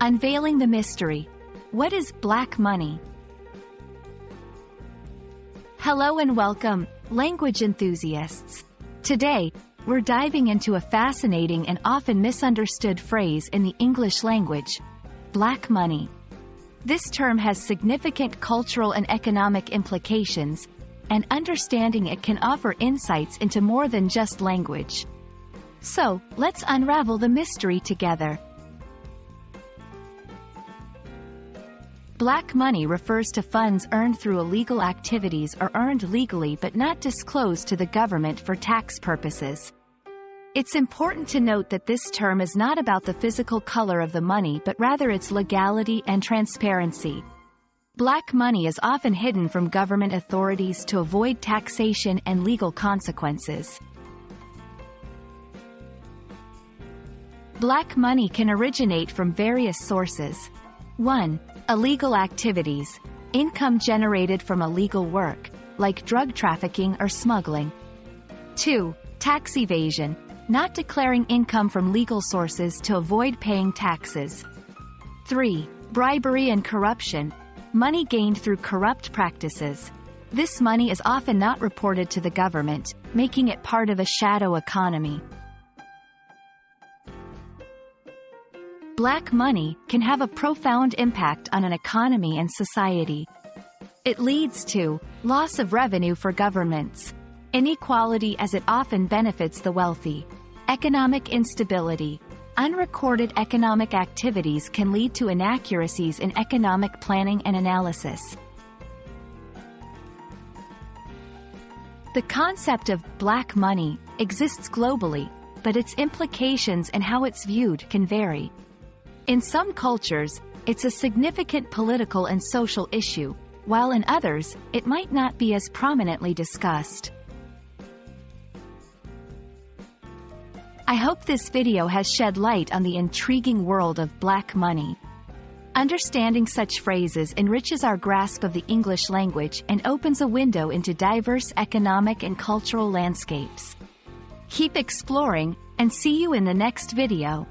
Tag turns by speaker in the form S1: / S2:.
S1: Unveiling the mystery. What is black money? Hello and welcome, language enthusiasts. Today, we're diving into a fascinating and often misunderstood phrase in the English language, black money. This term has significant cultural and economic implications, and understanding it can offer insights into more than just language. So, let's unravel the mystery together. Black money refers to funds earned through illegal activities or earned legally but not disclosed to the government for tax purposes. It's important to note that this term is not about the physical color of the money but rather its legality and transparency. Black money is often hidden from government authorities to avoid taxation and legal consequences. Black money can originate from various sources. 1. Illegal activities. Income generated from illegal work, like drug trafficking or smuggling. 2. Tax evasion. Not declaring income from legal sources to avoid paying taxes. 3. Bribery and corruption. Money gained through corrupt practices. This money is often not reported to the government, making it part of a shadow economy. Black money can have a profound impact on an economy and society. It leads to loss of revenue for governments, inequality as it often benefits the wealthy, economic instability, unrecorded economic activities can lead to inaccuracies in economic planning and analysis. The concept of black money exists globally, but its implications and how it's viewed can vary. In some cultures, it's a significant political and social issue, while in others, it might not be as prominently discussed. I hope this video has shed light on the intriguing world of black money. Understanding such phrases enriches our grasp of the English language and opens a window into diverse economic and cultural landscapes. Keep exploring, and see you in the next video.